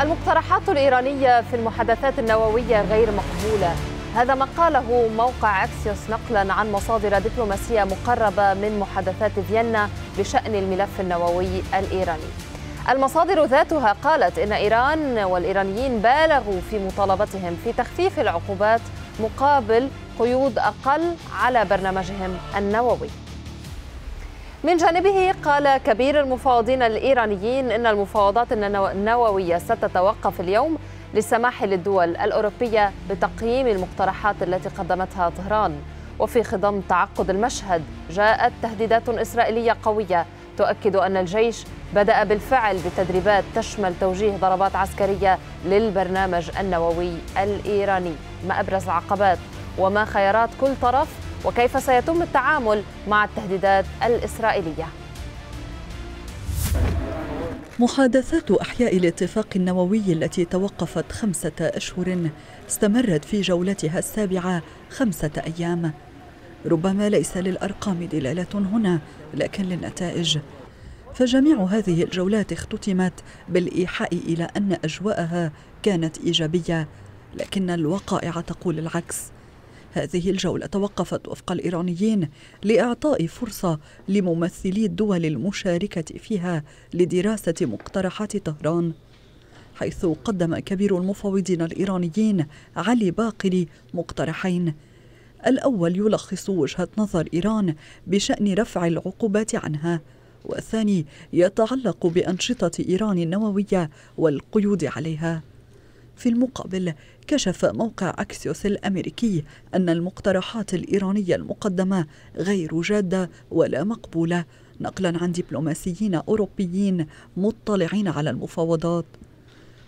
المقترحات الإيرانية في المحادثات النووية غير مقبولة. هذا ما قاله موقع أكسيوس نقلا عن مصادر دبلوماسية مقربة من محادثات فيينا بشأن الملف النووي الإيراني. المصادر ذاتها قالت إن إيران والإيرانيين بالغوا في مطالبتهم في تخفيف العقوبات مقابل قيود أقل على برنامجهم النووي. من جانبه قال كبير المفاوضين الإيرانيين إن المفاوضات النووية ستتوقف اليوم للسماح للدول الأوروبية بتقييم المقترحات التي قدمتها طهران. وفي خضم تعقد المشهد جاءت تهديدات إسرائيلية قوية تؤكد أن الجيش بدأ بالفعل بتدريبات تشمل توجيه ضربات عسكرية للبرنامج النووي الإيراني. ما أبرز العقبات وما خيارات كل طرف وكيف سيتم التعامل مع التهديدات الإسرائيلية. محادثات أحياء الاتفاق النووي التي توقفت خمسة أشهر استمرت في جولتها السابعة خمسة أيام. ربما ليس للأرقام دلالة هنا لكن للنتائج. فجميع هذه الجولات اختتمت بالإيحاء إلى أن أجواءها كانت إيجابية لكن الوقائع تقول العكس. هذه الجولة توقفت وفق الإيرانيين لإعطاء فرصة لممثلي الدول المشاركة فيها لدراسة مقترحات طهران حيث قدم كبير المفوضين الإيرانيين علي باقري مقترحين. الأول يلخص وجهة نظر إيران بشأن رفع العقوبات عنها والثاني يتعلق بأنشطة إيران النووية والقيود عليها. في المقابل كشف موقع أكسيوس الأمريكي أن المقترحات الإيرانية المقدمة غير جادة ولا مقبولة نقلا عن دبلوماسيين أوروبيين مطلعين على المفاوضات.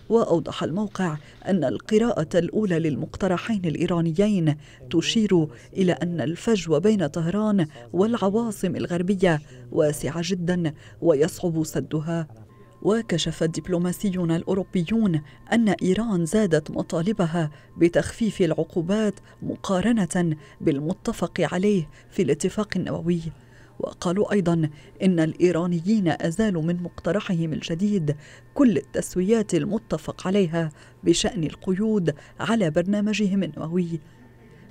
وأوضح الموقع أن القراءة الأولى للمقترحين الإيرانيين تشير إلى أن الفجوه بين طهران والعواصم الغربية واسعة جدا ويصعب سدها. وكشف الدبلوماسيون الأوروبيون أن إيران زادت مطالبها بتخفيف العقوبات مقارنة بالمتفق عليه في الاتفاق النووي. وقالوا أيضا إن الإيرانيين أزالوا من مقترحهم الجديد كل التسويات المتفق عليها بشأن القيود على برنامجهم النووي.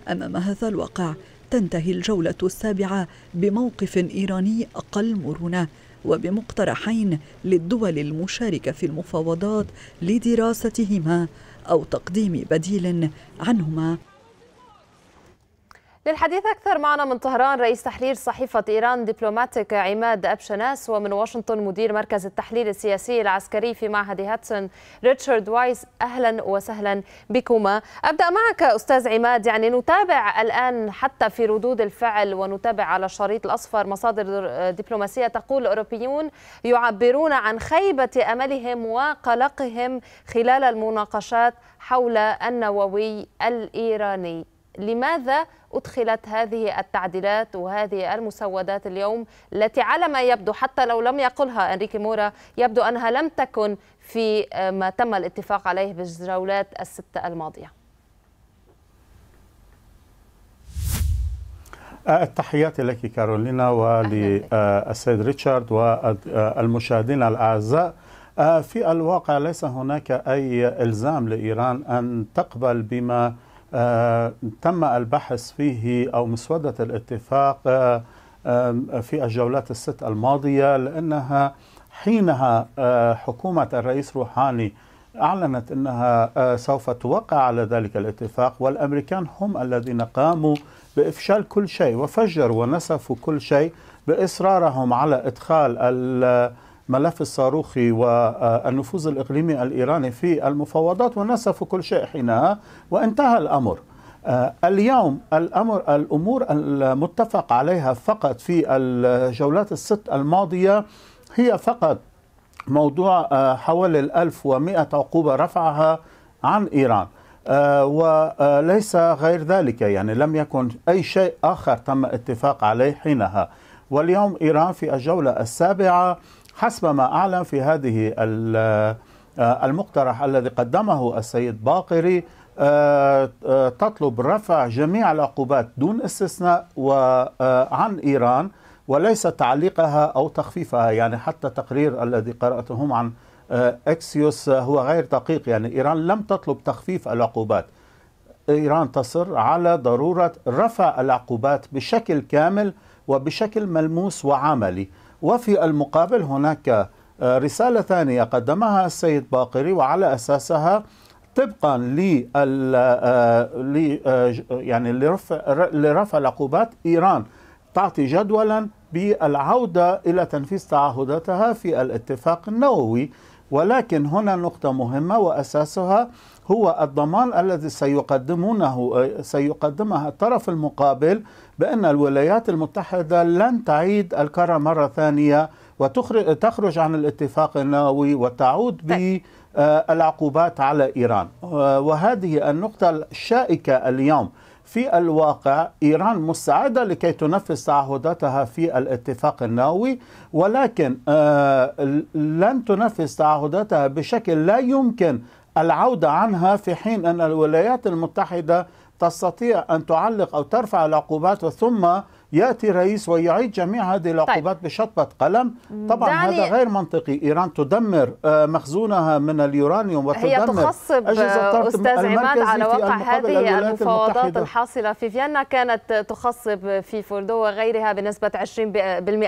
أمام هذا الواقع تنتهي الجولة السابعة بموقف إيراني أقل مرونة وبمقترحين للدول المشاركة في المفاوضات لدراستهما أو تقديم بديل عنهما. للحديث أكثر معنا من طهران رئيس تحرير صحيفة إيران دبلوماتيك عماد أبشناس ومن واشنطن مدير مركز التحليل السياسي العسكري في معهد هادسون ريتشارد وايتس. أهلا وسهلا بكما. أبدأ معك أستاذ عماد يعني نتابع الآن حتى في ردود الفعل ونتابع على الشريط الأصفر مصادر دبلوماسية تقول الأوروبيون يعبرون عن خيبة أملهم وقلقهم خلال المناقشات حول النووي الإيراني. لماذا أدخلت هذه التعديلات وهذه المسودات اليوم التي على ما يبدو حتى لو لم يقلها أنريكي مورا يبدو أنها لم تكن في ما تم الاتفاق عليه بالجولات الستة الماضية؟ التحيات لك كارولينا وللسيد ريتشارد والمشاهدين الأعزاء. في الواقع ليس هناك أي إلزام لإيران أن تقبل بما آه تم البحث فيه أو مسودة الاتفاق آه آه في الجولات الست الماضية لأنها حينها حكومة الرئيس روحاني أعلنت إنها سوف توقع على ذلك الاتفاق والأمريكان هم الذين قاموا بإفشال كل شيء وفجروا ونسفوا كل شيء بإصرارهم على إدخال الملف الصاروخي والنفوذ الإقليمي الإيراني في المفاوضات ونسفوا كل شيء حينها وانتهى الأمر. اليوم الأمر الأمور المتفق عليها فقط في الجولات الست الماضية هي فقط موضوع حوالي 1100 عقوبة رفعها عن إيران. وليس غير ذلك يعني لم يكن أي شيء آخر تم اتفاق عليه حينها. واليوم إيران في الجولة السابعة حسب ما اعلن في هذه المقترح الذي قدمه السيد باقري تطلب رفع جميع العقوبات دون استثناء عن إيران وليس تعليقها أو تخفيفها يعني حتى تقرير الذي قرأتهم عن إكسيوس هو غير دقيق يعني إيران لم تطلب تخفيف العقوبات. إيران تصر على ضرورة رفع العقوبات بشكل كامل وبشكل ملموس وعملي. وفي المقابل هناك رسالة ثانية قدمها السيد باقري وعلى أساسها طبقا ل يعني لرفع لرفع العقوبات إيران تعطي جدولا بالعودة إلى تنفيذ تعهداتها في الاتفاق النووي. ولكن هنا نقطة مهمة وأساسها هو الضمان الذي سيقدمونه سيقدمها الطرف المقابل بأن الولايات المتحدة لن تعيد الكرة مرة ثانية وتخرج تخرج عن الاتفاق النووي وتعود بالعقوبات على إيران. وهذه النقطة الشائكة اليوم. في الواقع إيران مستعده لكي تنفذ تعهداتها في الاتفاق النووي ولكن لن تنفذ تعهداتها بشكل لا يمكن العودة عنها في حين أن الولايات المتحدة تستطيع أن تعلق أو ترفع العقوبات ثم يأتي رئيس ويعيد جميع هذه العقوبات طيب. بشطبة قلم. طبعا دعني هذا غير منطقي. إيران تدمر مخزونها من اليورانيوم وتدمر هي تخصب أستاذ عماد على واقع هذه المفاوضات الحاصلة في فيينا كانت تخصب في فوردو وغيرها بنسبة 20%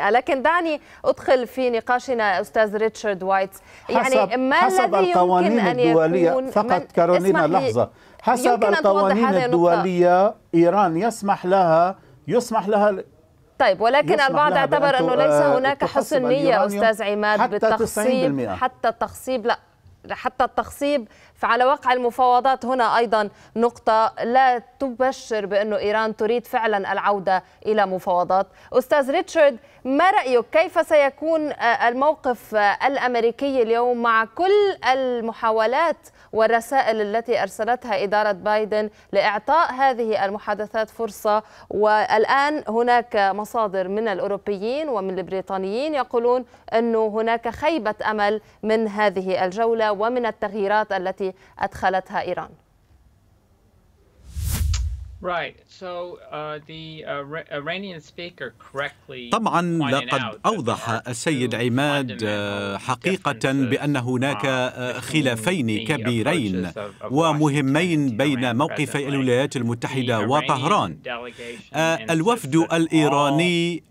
لكن دعني أدخل في نقاشنا أستاذ ريتشارد وايتس. يعني ما الذي يمكن أن يكون فقط كارولينا لحظة. حسب القوانين الدولية إيران يسمح لها يسمح لها طيب ولكن البعض اعتبر أنه ليس هناك حسن نية أستاذ عماد حتى بالتخصيب 90% حتى التخصيب لا. حتى التخصيب فعلى واقع المفاوضات هنا أيضا نقطة لا تبشر بأنه إيران تريد فعلا العودة إلى مفاوضات. أستاذ ريتشارد ما رأيك؟ كيف سيكون الموقف الأمريكي اليوم مع كل المحاولات والرسائل التي أرسلتها إدارة بايدن لإعطاء هذه المحادثات فرصة؟ والآن هناك مصادر من الأوروبيين ومن البريطانيين يقولون أنه هناك خيبة أمل من هذه الجولة ومن التغييرات التي أدخلتها إيران. طبعا لقد أوضح السيد عماد حقيقة بأن هناك خلافين كبيرين ومهمين بين موقفي الولايات المتحدة وطهران. الوفد الإيراني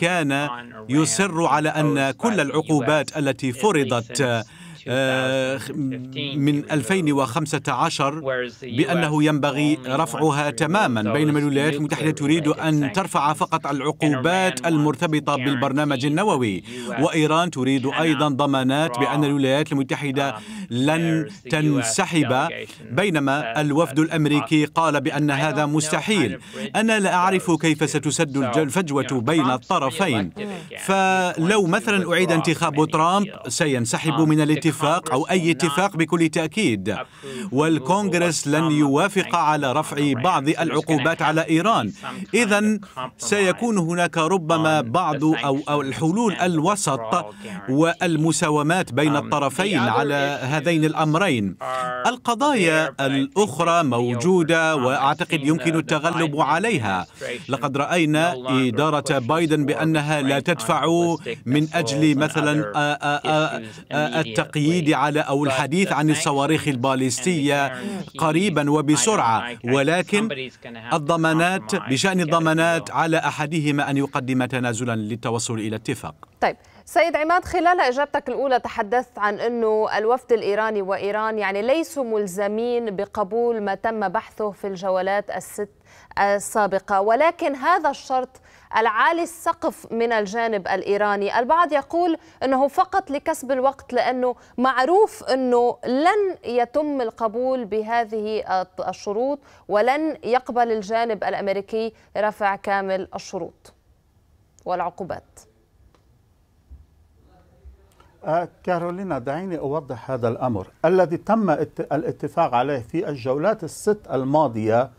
كان يصر على أن كل العقوبات التي فرضت من 2015 بأنه ينبغي رفعها تماما بينما الولايات المتحدة تريد أن ترفع فقط العقوبات المرتبطة بالبرنامج النووي. وإيران تريد أيضا ضمانات بأن الولايات المتحدة لن تنسحب. بينما الوفد الأمريكي قال بأن هذا مستحيل. أنا لا أعرف كيف ستسد الفجوة بين الطرفين. فلو مثلا أعيد انتخاب ترامب سينسحب من الاتفاق. اتفاق أو أي اتفاق بكل تأكيد. والكونغرس لن يوافق على رفع بعض العقوبات على إيران. إذا سيكون هناك ربما بعض أو, الحلول الوسط والمساومات بين الطرفين على هذين الأمرين. القضايا الأخرى موجودة وأعتقد يمكن التغلب عليها. لقد رأينا إدارة بايدن بأنها لا تدفع من أجل مثلا التقييد التأكيد على أو الحديث عن الصواريخ الباليستية قريبا وبسرعة. ولكن الضمانات بشأن الضمانات على أحدهما أن يقدم تنازلا للتوصل إلى اتفاق. طيب سيد عماد خلال إجابتك الأولى تحدثت عن إنه الوفد الإيراني وإيران يعني ليسوا ملزمين بقبول ما تم بحثه في الجولات الست السابقة ولكن هذا الشرط العالي السقف من الجانب الإيراني، البعض يقول إنه فقط لكسب الوقت لأنه معروف إنه لن يتم القبول بهذه الشروط ولن يقبل الجانب الأمريكي رفع كامل الشروط والعقوبات. كارولينا دعيني أوضح هذا الأمر الذي تم الاتفاق عليه في الجولات الست الماضية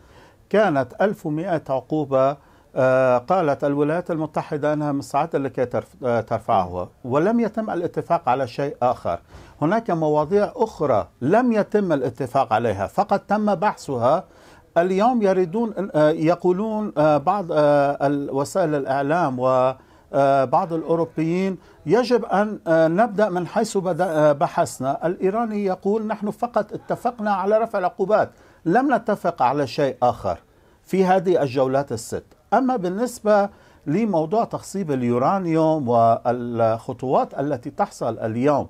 كانت 1100 عقوبة قالت الولايات المتحدة أنها مستعدة لكي ترفعها ولم يتم الاتفاق على شيء آخر. هناك مواضيع أخرى لم يتم الاتفاق عليها فقط تم بحثها. اليوم يريدون يقولون بعض وسائل الإعلام و بعض الأوروبيين يجب أن نبدأ من حيث بحثنا. الإيراني يقول نحن فقط اتفقنا على رفع العقوبات لم نتفق على شيء آخر في هذه الجولات الست. أما بالنسبة لموضوع تخصيب اليورانيوم والخطوات التي تحصل اليوم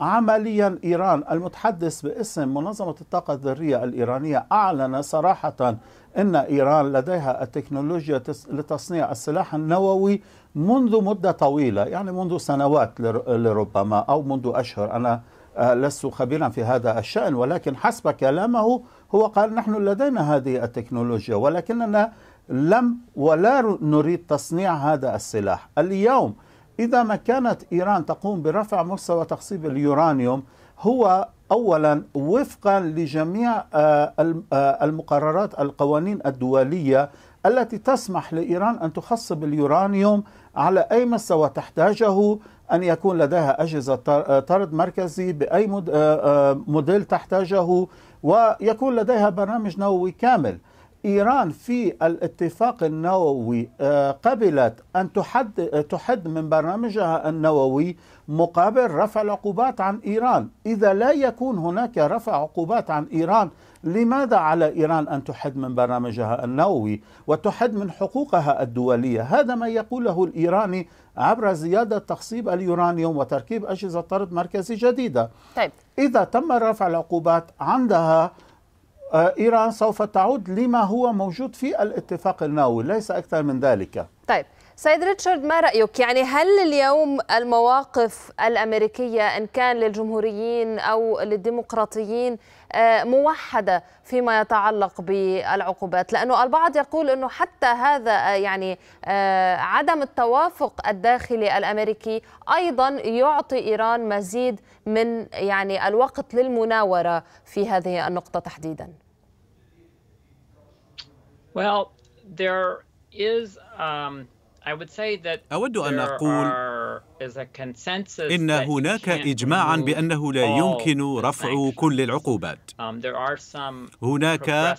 عمليا إيران المتحدث باسم منظمة الطاقة الذرية الإيرانية أعلن صراحة إن إيران لديها التكنولوجيا لتصنيع السلاح النووي منذ مدة طويلة يعني منذ سنوات لربما أو منذ أشهر. أنا آه، لست خبيرا في هذا الشأن ولكن حسب كلامه هو قال نحن لدينا هذه التكنولوجيا ولكننا لم ولا نريد تصنيع هذا السلاح. اليوم إذا ما كانت إيران تقوم برفع مستوى تخصيب اليورانيوم هو اولا وفقا لجميع آه، آه، المقررات القوانين الدولية التي تسمح لإيران أن تخصب اليورانيوم على أي مستوى تحتاجه أن يكون لديها أجهزة طرد مركزي بأي موديل تحتاجه ويكون لديها برنامج نووي كامل. إيران في الاتفاق النووي آه، قبلت أن تحد, تحد من برنامجها النووي مقابل رفع العقوبات عن إيران. إذا لا يكون هناك رفع عقوبات عن إيران لماذا على إيران أن تحد من برنامجها النووي وتحد من حقوقها الدولية؟ هذا ما يقوله الإيراني عبر زيادة تخصيب اليورانيوم وتركيب أجهزة طرد مركزي جديدة. طيب. إذا تم رفع العقوبات عندها إيران سوف تعود لما هو موجود في الاتفاق النووي ليس أكثر من ذلك. طيب سيد ريتشارد ما رأيك؟ يعني هل اليوم المواقف الأمريكية إن كان للجمهوريين أو للديمقراطيين آه، موحدة فيما يتعلق بالعقوبات؟ لأنه البعض يقول أنه حتى هذا آه، يعني آه، عدم التوافق الداخلي الأمريكي أيضا يعطي إيران مزيد من يعني الوقت للمناورة في هذه النقطة تحديدا. Well, there is um, أود أن أقول إن هناك إجماعا بأنه لا يمكن رفع كل العقوبات. Um, هناك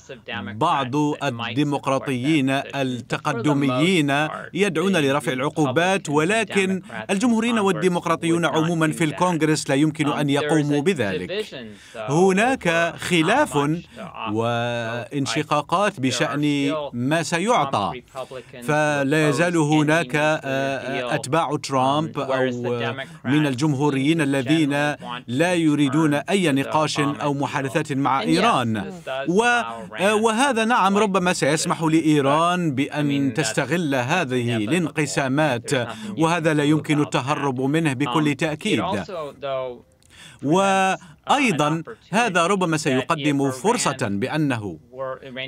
بعض الديمقراطيين التقدميين يدعون لرفع العقوبات ولكن الجمهوريين والديمقراطيون عموما في الكونغرس لا يمكن um, أن يقوموا بذلك. هناك خلاف وانشقاقات بشأن ما سيعطى. فلا يزال هناك آه، أتباع ترامب أو من الجمهوريين الذين لا يريدون أي نقاش أو محادثات مع إيران. آه، وهذا نعم ربما سيسمح لإيران بأن تستغل هذه الانقسامات. وهذا لا يمكن التهرب منه بكل تأكيد. وأيضا هذا ربما سيقدم فرصة بأنه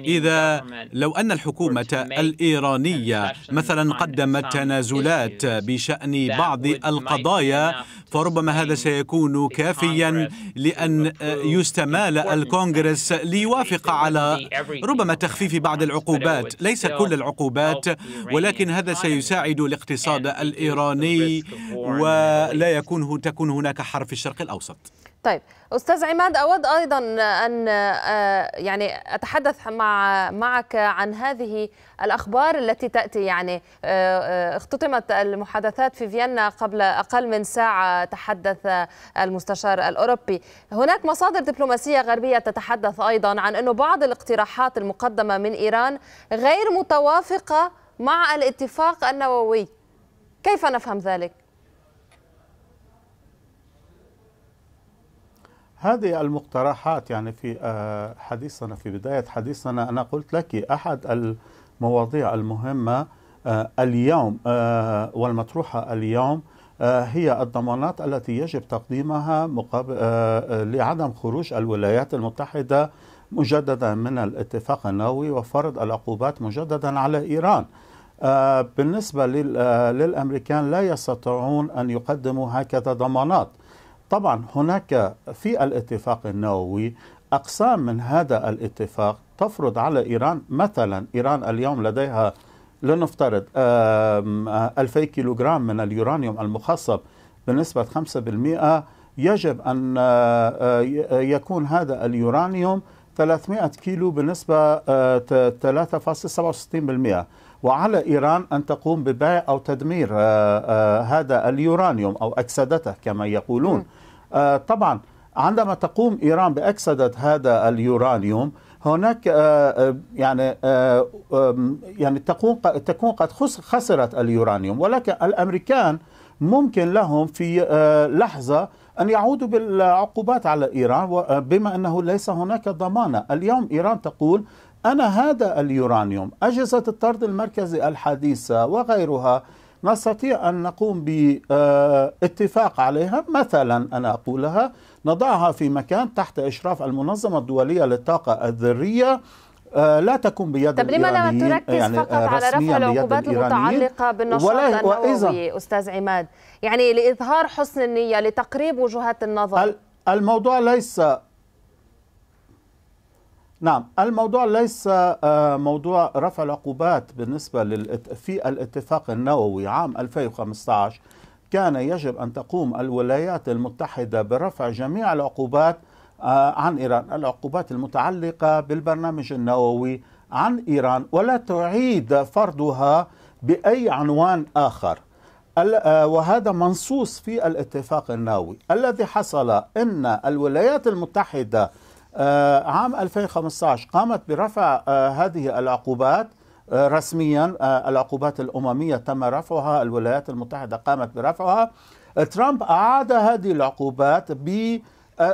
إذا لو أن الحكومة الإيرانية مثلا قدمت تنازلات بشأن بعض القضايا فربما هذا سيكون كافيا لأن يستمال الكونغرس ليوافق على ربما تخفيف بعض العقوبات. ليس كل العقوبات ولكن هذا سيساعد الاقتصاد الإيراني ولا يكون تكون هناك حرب في الشرق الأوسط. طيب أستاذ عماد أود أيضا أن آه، يعني أتحدث مع معك عن هذه الأخبار التي تأتي يعني آه، آه، اختتمت المحادثات في فيينا قبل أقل من ساعة تحدث المستشار الأوروبي. هناك مصادر دبلوماسية غربية تتحدث أيضا عن انه بعض الاقتراحات المقدمة من إيران غير متوافقة مع الاتفاق النووي. كيف نفهم ذلك؟ هذه المقترحات يعني في آه، حديثنا في بداية حديثنا أنا قلت لك أحد المواضيع المهمة آه، اليوم آه، والمطروحة اليوم هي الضمانات التي يجب تقديمها مقابل لعدم خروج الولايات المتحدة مجددا من الاتفاق النووي وفرض العقوبات مجددا على إيران. بالنسبة للأمريكان لا يستطيعون أن يقدموا هكذا ضمانات. طبعا هناك في الاتفاق النووي أقسام من هذا الاتفاق تفرض على إيران مثلا إيران اليوم لديها لنفترض 2000 كيلوغرام من اليورانيوم المخصب بنسبة 5% يجب أن آه، يكون هذا اليورانيوم 300 كيلو بنسبة 3.67% وعلى إيران أن تقوم ببيع أو تدمير هذا اليورانيوم أو أكسدته كما يقولون. طبعا عندما تقوم إيران بأكسدة هذا اليورانيوم هناك يعني يعني تكون تكون قد خسرت اليورانيوم. ولكن الأمريكان ممكن لهم في لحظة أن يعودوا بالعقوبات على إيران بما أنه ليس هناك ضمانة، اليوم إيران تقول أنا هذا اليورانيوم أجهزة الطرد المركزي الحديثة وغيرها نستطيع أن نقوم باتفاق عليها. مثلا أنا اقولها نضعها في مكان تحت إشراف المنظمة الدولية للطاقة الذرية لا تكون بيد طب لما لا تركز يعني فقط على رفع العقوبات المتعلقة بالنشاط النووي أستاذ عماد؟ يعني لإظهار حسن النية لتقريب وجهات النظر. الموضوع ليس نعم الموضوع ليس موضوع رفع العقوبات بالنسبة في الاتفاق النووي عام 2015 كان يجب أن تقوم الولايات المتحدة برفع جميع العقوبات عن إيران العقوبات المتعلقة بالبرنامج النووي عن إيران ولا تعيد فرضها بأي عنوان آخر. وهذا منصوص في الاتفاق النووي. الذي حصل إن الولايات المتحدة عام 2015 قامت برفع هذه العقوبات رسميا العقوبات الأممية تم رفعها الولايات المتحدة قامت برفعها ترامب أعاد هذه العقوبات ب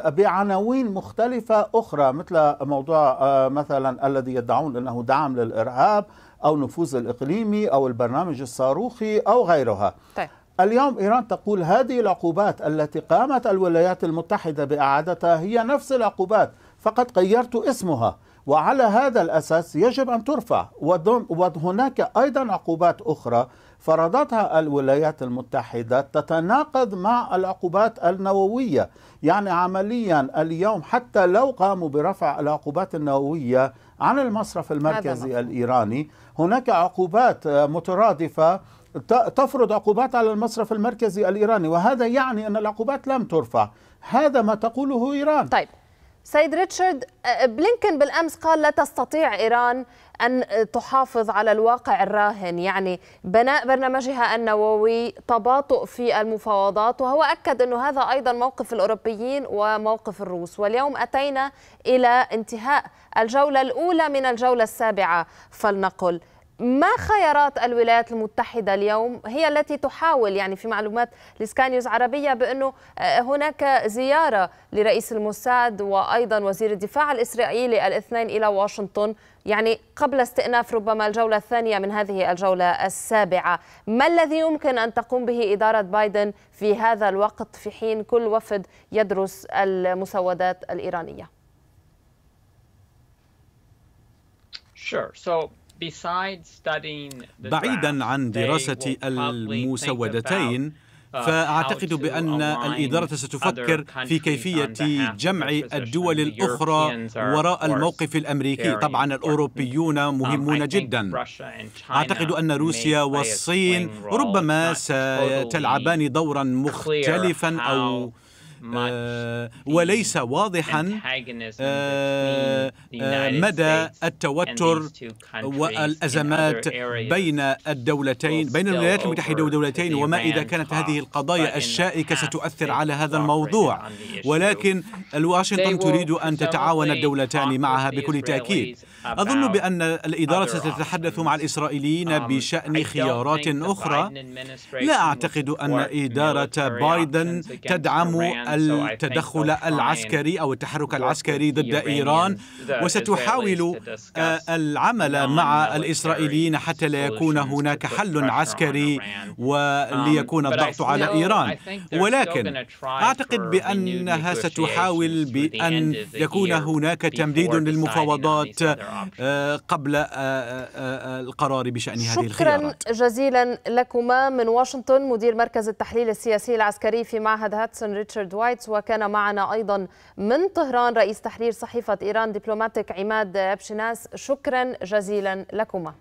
بعناوين مختلفة أخرى مثل موضوع مثلا الذي يدعون أنه دعم للإرهاب أو نفوذ الإقليمي أو البرنامج الصاروخي أو غيرها طيب. اليوم إيران تقول هذه العقوبات التي قامت الولايات المتحدة بإعادتها هي نفس العقوبات فقط غيرت اسمها وعلى هذا الأساس يجب أن ترفع. وهناك أيضا عقوبات أخرى فرضتها الولايات المتحدة تتناقض مع العقوبات النووية. يعني عمليا اليوم حتى لو قاموا برفع العقوبات النووية عن المصرف المركزي الإيراني هناك عقوبات مترادفة تفرض عقوبات على المصرف المركزي الإيراني. وهذا يعني أن العقوبات لم ترفع. هذا ما تقوله إيران. طيب سيد ريتشارد بلينكن بالأمس قال لا تستطيع إيران أن تحافظ على الواقع الراهن. يعني بناء برنامجها النووي تباطؤ في المفاوضات وهو أكد إنه هذا أيضا موقف الأوروبيين وموقف الروس. واليوم أتينا إلى انتهاء الجولة الأولى من الجولة السابعة. فلنقل ما خيارات الولايات المتحدة اليوم هي التي تحاول يعني في معلومات لسكانيوز عربية بأنه هناك زيارة لرئيس الموساد وأيضا وزير الدفاع الإسرائيلي الاثنين إلى واشنطن يعني قبل استئناف ربما الجولة الثانية من هذه الجولة السابعة ما الذي يمكن أن تقوم به إدارة بايدن في هذا الوقت في حين كل وفد يدرس المسودات الإيرانية Sure. So بعيدا عن دراسة المسودتين فأعتقد بأن الإدارة ستفكر في كيفية جمع الدول الأخرى وراء الموقف الأمريكي. طبعا الأوروبيون مهمون جدا. أعتقد أن روسيا والصين ربما ستلعبان دورا مختلفا أو وليس واضحا آه آه مدى التوتر والأزمات بين الدولتين بين الولايات المتحدة والدولتين وما إذا كانت هذه القضايا الشائكة ستؤثر على هذا الموضوع. ولكن الواشنطن تريد أن تتعاون الدولتان معها بكل تأكيد. أظن بأن الإدارة ستتحدث مع الإسرائيليين بشأن خيارات أخرى. لا أعتقد أن إدارة بايدن تدعم التدخل العسكري أو التحرك العسكري ضد إيران. وستحاول العمل مع الإسرائيليين حتى لا يكون هناك حل عسكري وليكون الضغط على إيران. ولكن أعتقد بأنها ستحاول بأن يكون هناك تمديد للمفاوضات قبل القرار بشأن هذه الخيارات. شكرا جزيلا لكما من واشنطن مدير مركز التحليل السياسي العسكري في معهد هادسون ريتشارد وايتس وكان معنا أيضا من طهران رئيس تحرير صحيفة إيران دبلوماتيك عماد بشناس شكرا جزيلا لكما.